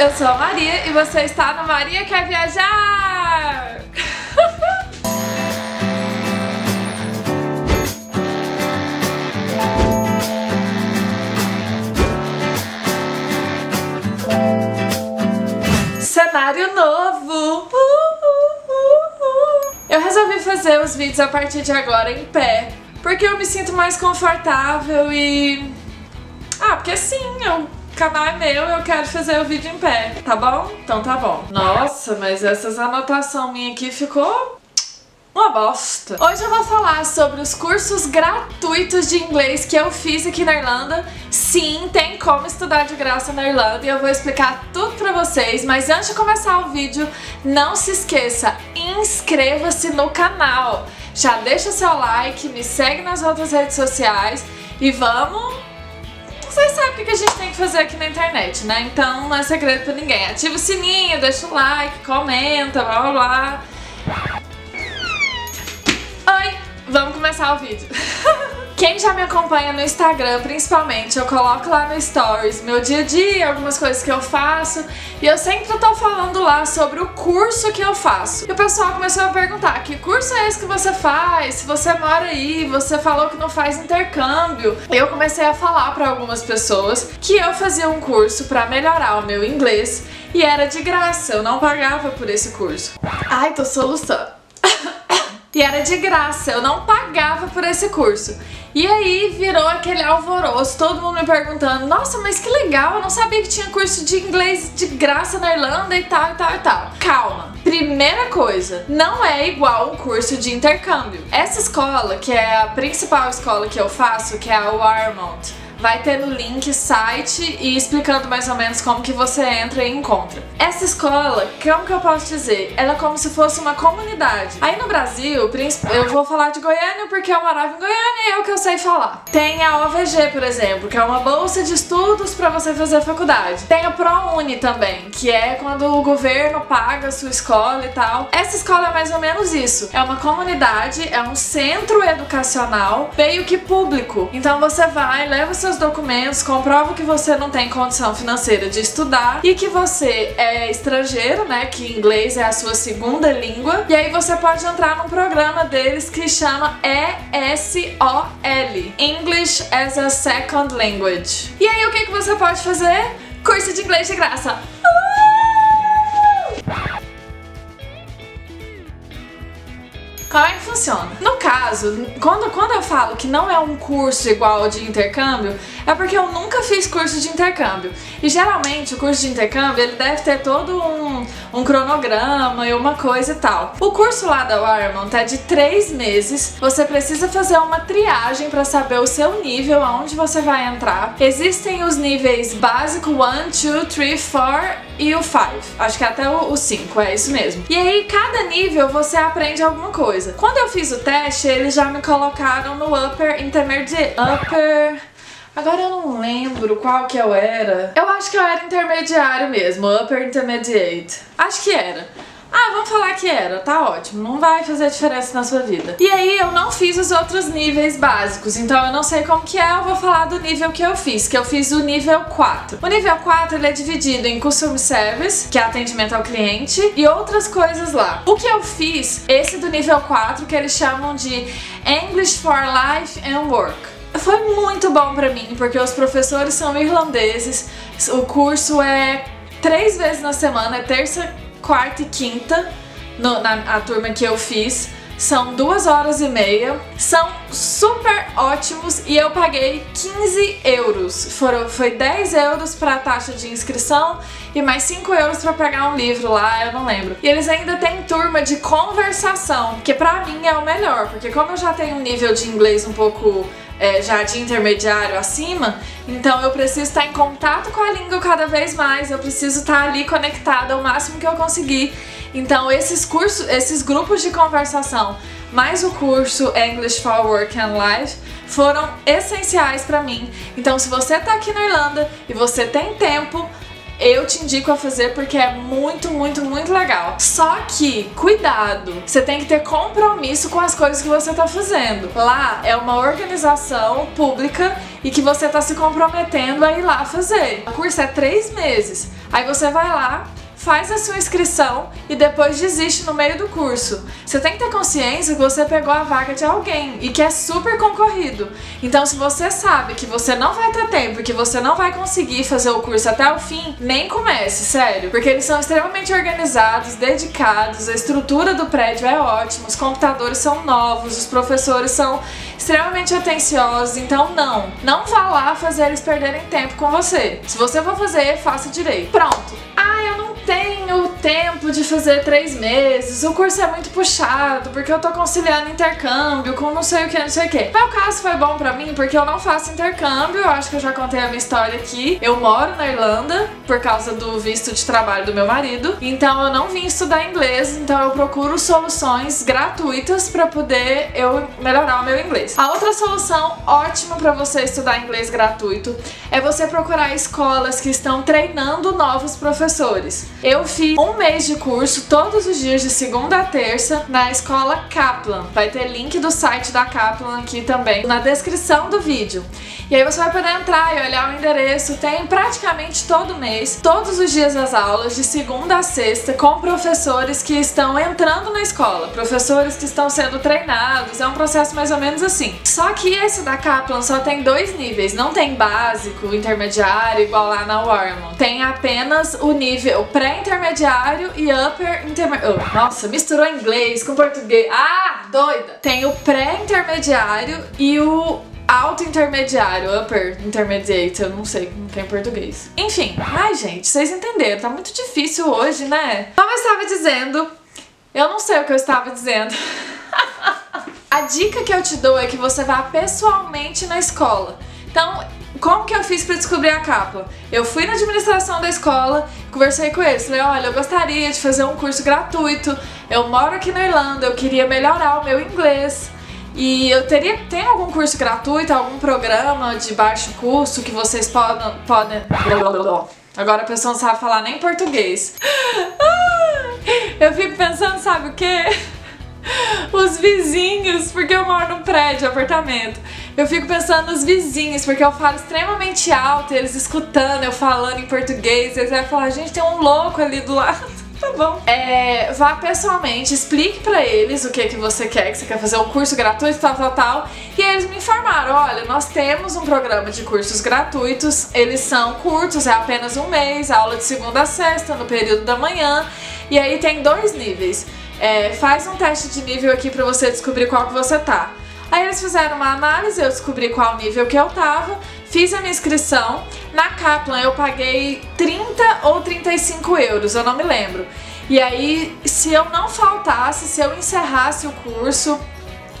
eu sou a Maria e você está no Maria Quer Viajar! Cenário novo! Eu resolvi fazer os vídeos a partir de agora em pé, porque eu me sinto mais confortável e... Ah, porque sim, eu canal é meu eu quero fazer o vídeo em pé, tá bom? Então tá bom. Nossa, mas essas anotações minhas aqui ficou uma bosta. Hoje eu vou falar sobre os cursos gratuitos de inglês que eu fiz aqui na Irlanda. Sim, tem como estudar de graça na Irlanda e eu vou explicar tudo pra vocês, mas antes de começar o vídeo, não se esqueça, inscreva-se no canal. Já deixa seu like, me segue nas outras redes sociais e vamos sabem o que a gente tem que fazer aqui na internet, né? Então não é segredo pra ninguém. Ativa o sininho, deixa o like, comenta, blá blá blá. Oi, vamos começar o vídeo. Quem já me acompanha no Instagram, principalmente, eu coloco lá no Stories meu dia a dia, algumas coisas que eu faço, e eu sempre tô falando lá sobre o curso que eu faço. E o pessoal começou a perguntar, que curso é esse que você faz? Se você mora aí, você falou que não faz intercâmbio. Eu comecei a falar para algumas pessoas que eu fazia um curso para melhorar o meu inglês, e era de graça, eu não pagava por esse curso. Ai, tô soluçando. E era de graça, eu não pagava por esse curso. E aí virou aquele alvoroço, todo mundo me perguntando: Nossa, mas que legal, eu não sabia que tinha curso de inglês de graça na Irlanda e tal e tal e tal. Calma. Primeira coisa, não é igual um curso de intercâmbio. Essa escola, que é a principal escola que eu faço, que é a Warmont, vai ter no link site e explicando mais ou menos como que você entra e encontra. Essa escola, como que eu posso dizer? Ela é como se fosse uma comunidade. Aí no Brasil, eu vou falar de Goiânia porque eu morava em Goiânia e é o que eu sei falar. Tem a OVG, por exemplo, que é uma bolsa de estudos para você fazer faculdade. Tem a ProUni também, que é quando o governo paga a sua escola e tal. Essa escola é mais ou menos isso. É uma comunidade, é um centro educacional meio que público. Então você vai, leva seus seus documentos, comprova que você não tem condição financeira de estudar e que você é estrangeiro, né, que inglês é a sua segunda língua, e aí você pode entrar num programa deles que chama ESOL, English as a Second Language. E aí o que, que você pode fazer? Curso de inglês de graça. Como é que funciona? Caso, quando, quando eu falo que não é um curso igual de intercâmbio, é porque eu nunca fiz curso de intercâmbio. E geralmente o curso de intercâmbio ele deve ter todo um, um cronograma e uma coisa e tal. O curso lá da Warmont é de três meses. Você precisa fazer uma triagem para saber o seu nível, aonde você vai entrar. Existem os níveis básico 1, 2, 3, 4 e o 5. Acho que é até o 5, é isso mesmo. E aí, cada nível você aprende alguma coisa. Quando eu fiz o teste, eles já me colocaram no Upper Intermediate. Upper... Agora eu não lembro qual que eu era. Eu acho que eu era intermediário mesmo, Upper Intermediate. Acho que era. Ah, vamos falar que era, tá ótimo, não vai fazer diferença na sua vida. E aí eu não fiz os outros níveis básicos, então eu não sei como que é, eu vou falar do nível que eu fiz, que eu fiz o nível 4. O nível 4 ele é dividido em Customer Service, que é atendimento ao cliente, e outras coisas lá. O que eu fiz, esse do nível 4, que eles chamam de English for Life and Work. Foi muito bom pra mim, porque os professores são irlandeses, o curso é três vezes na semana, é terça, quarta e quinta, no, na a turma que eu fiz. São duas horas e meia, são super ótimos e eu paguei 15 euros. Foram, foi 10 euros para a taxa de inscrição e mais 5 euros para pegar um livro lá, eu não lembro. E eles ainda têm turma de conversação, que pra mim é o melhor, porque como eu já tenho um nível de inglês um pouco é, já de intermediário acima, então eu preciso estar em contato com a língua cada vez mais, eu preciso estar ali conectada o máximo que eu conseguir. Então esses cursos, esses grupos de conversação, mais o curso English for Work and Life, foram essenciais para mim. Então se você está aqui na Irlanda e você tem tempo, eu te indico a fazer porque é muito, muito, muito legal. Só que, cuidado, você tem que ter compromisso com as coisas que você tá fazendo. Lá é uma organização pública e que você tá se comprometendo a ir lá fazer. O curso é três meses. Aí você vai lá, faz a sua inscrição e depois desiste no meio do curso. Você tem que ter consciência que você pegou a vaga de alguém e que é super concorrido. Então, se você sabe que você não vai ter tempo e que você não vai conseguir fazer o curso até o fim, nem comece, sério. Porque eles são extremamente organizados, dedicados, a estrutura do prédio é ótima, os computadores são novos, os professores são extremamente atenciosos. Então, não, não vá lá fazer eles perderem tempo com você. Se você for fazer, faça direito. Pronto. Tempo de fazer três meses, o curso é muito puxado, porque eu tô conciliando intercâmbio com não sei o que, não sei o que. Meu caso foi bom pra mim porque eu não faço intercâmbio, eu acho que eu já contei a minha história aqui. Eu moro na Irlanda por causa do visto de trabalho do meu marido, então eu não vim estudar inglês, então eu procuro soluções gratuitas pra poder eu melhorar o meu inglês. A outra solução ótima pra você estudar inglês gratuito é você procurar escolas que estão treinando novos professores. Eu fiz um mês de curso todos os dias de segunda a terça na escola Kaplan. Vai ter link do site da Kaplan aqui também na descrição do vídeo. E aí você vai poder entrar e olhar o endereço. Tem praticamente todo mês, todos os dias as aulas, de segunda a sexta, com professores que estão entrando na escola, professores que estão sendo treinados. É um processo mais ou menos assim. Só que esse da Kaplan só tem dois níveis, não tem básico, intermediário, igual lá na Warman. Tem apenas o nível pré-intermediário e upper intermediário. Oh, nossa, misturou inglês com português. Ah, doida! Tem o pré-intermediário e o alto intermediário, upper intermediate, eu não sei, não tem português. Enfim, ai gente, vocês entenderam, tá muito difícil hoje, né? Como eu estava dizendo, eu não sei o que eu estava dizendo. A dica que eu te dou é que você vá pessoalmente na escola. Então, como que eu fiz para descobrir a capa? Eu fui na administração da escola, conversei com eles, falei, olha, eu gostaria de fazer um curso gratuito, eu moro aqui na Irlanda, eu queria melhorar o meu inglês. E eu teria, tem algum curso gratuito, algum programa de baixo custo que vocês podem. Agora a pessoa não sabe falar nem português. Eu fico pensando, sabe o quê? Os vizinhos, porque eu moro num prédio, apartamento. Eu fico pensando nos vizinhos, porque eu falo extremamente alto, eles escutando eu falando em português, eles vão falar, gente, tem um louco ali do lado. Tá bom. É, vá pessoalmente, explique pra eles o que que você quer, que você quer fazer um curso gratuito, tal, tal, tal. E eles me informaram, olha, nós temos um programa de cursos gratuitos, eles são curtos, é apenas um mês, aula de segunda a sexta, no período da manhã. E aí tem dois níveis. É, faz um teste de nível aqui pra você descobrir qual que você tá. Aí eles fizeram uma análise, eu descobri qual nível que eu tava, fiz a minha inscrição. Na Kaplan eu paguei 30 ou 35 euros, eu não me lembro. E aí, se eu não faltasse, se eu encerrasse o curso,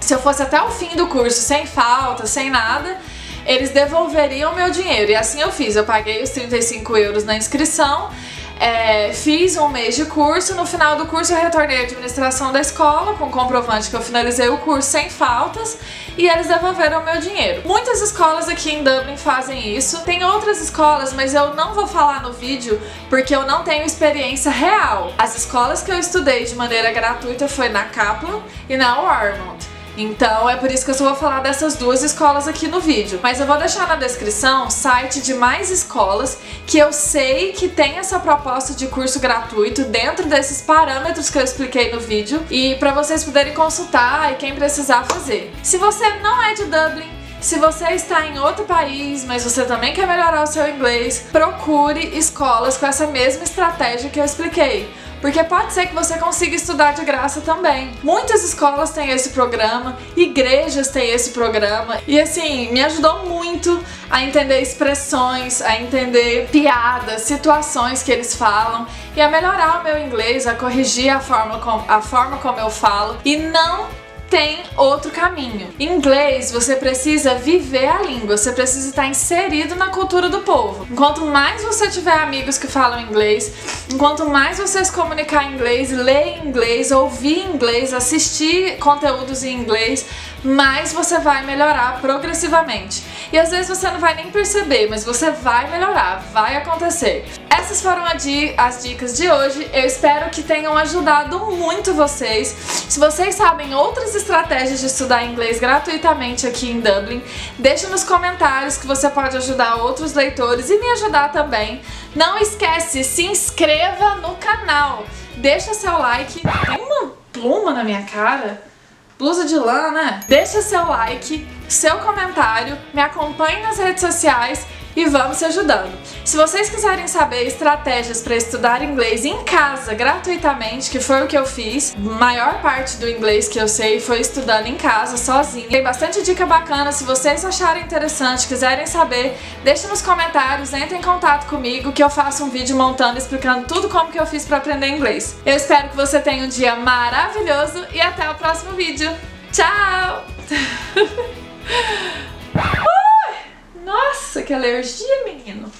se eu fosse até o fim do curso, sem falta, sem nada, eles devolveriam meu dinheiro. E assim eu fiz, eu paguei os 35 euros na inscrição é, fiz um mês de curso, no final do curso eu retornei à administração da escola com comprovante que eu finalizei o curso sem faltas e eles devolveram o meu dinheiro. Muitas escolas aqui em Dublin fazem isso, tem outras escolas, mas eu não vou falar no vídeo porque eu não tenho experiência real. As escolas que eu estudei de maneira gratuita foi na Kaplan e na Warmont. Então é por isso que eu só vou falar dessas duas escolas aqui no vídeo. Mas eu vou deixar na descrição site de mais escolas que eu sei que tem essa proposta de curso gratuito dentro desses parâmetros que eu expliquei no vídeo e para vocês poderem consultar e quem precisar fazer. Se você não é de Dublin, se você está em outro país, mas você também quer melhorar o seu inglês, procure escolas com essa mesma estratégia que eu expliquei porque pode ser que você consiga estudar de graça também. Muitas escolas têm esse programa, igrejas têm esse programa, e assim, me ajudou muito a entender expressões, a entender piadas, situações que eles falam e a melhorar o meu inglês, a corrigir a forma, com, a forma como eu falo e não tem outro caminho. Em inglês, você precisa viver a língua, você precisa estar inserido na cultura do povo. Enquanto mais você tiver amigos que falam inglês, enquanto mais você se comunicar em inglês, ler em inglês, ouvir em inglês, assistir conteúdos em inglês, mais você vai melhorar progressivamente. E às vezes você não vai nem perceber, mas você vai melhorar, vai acontecer. Essas foram as dicas de hoje. Eu espero que tenham ajudado muito vocês. Se vocês sabem outras estratégias de estudar inglês gratuitamente aqui em Dublin, deixe nos comentários que você pode ajudar outros leitores e me ajudar também. Não esquece, se inscreva no canal. Deixa seu like. Tem uma pluma na minha cara. Blusa de lã, né? Deixa seu like, seu comentário, me acompanhe nas redes sociais e vamos se ajudando. Se vocês quiserem saber estratégias para estudar inglês em casa gratuitamente, que foi o que eu fiz, maior parte do inglês que eu sei foi estudando em casa, sozinha. Tem bastante dica bacana, se vocês acharem interessante, quiserem saber, deixe nos comentários, entre em contato comigo que eu faço um vídeo montando, explicando tudo como que eu fiz para aprender inglês. Eu espero que você tenha um dia maravilhoso e até o próximo vídeo. Tchau! Nossa, que alergia, menino.